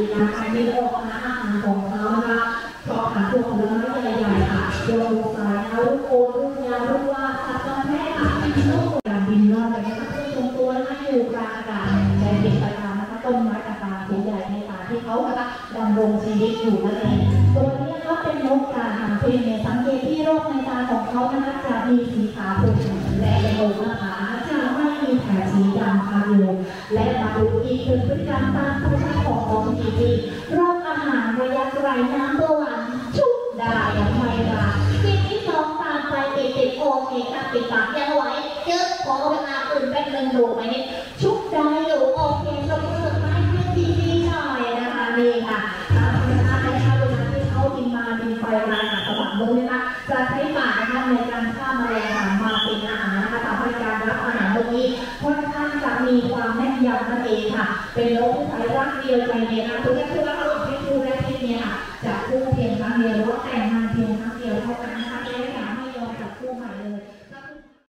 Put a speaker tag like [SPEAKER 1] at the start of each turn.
[SPEAKER 1] ดีนะคะที่ออกนะอาหารของเขานะคะชอบทานพวกผลไม้ใหญ่ๆค่ะโยนสายเอาลูกโอนลูกยาลูกว่าสัตว์จำแพะค่ะลูกการบินรอดเลยนะคะเพื่อทรงตัวนะคะอยู่กลางอากาศในดินประการนะคะต้นไม้ต่างๆสีใหญ่ในป่าที่เขานะคะดำรงชีวิตอยู่นั่นเอง และมาดูอีกหนึ่งพฤติกรรมตามธรรมชาติของของทีวีโรคอาหารระยะไกลน้ำตัวหวานชุบได้ยังไม่ได้สิ่งที่สองตามไปติดติดโอเคค่ะติดปากยังไหวเยอะขอเวลาอื่นแป๊บนึงดูไหมนี่ชุบได้อยู่โอเคสมมติไม้ให้ทีวีหน่อยนะคะนี่ค่ะตามธรรมชาตินะคะเวลาที่เขาบินมาบินไปมาหาสบัดมือนะคะจะใช้ปากนะคะในการฆ่าแมลงมาเป็นอาหารนะคะทำให้การรับอาหารตรงนี้ค่อนข้างจะมีความ ยำนั่นเองค่ะ เป็นโรคที่ใช้รักเดียวใจเดียวนะทุกท่านคือว่า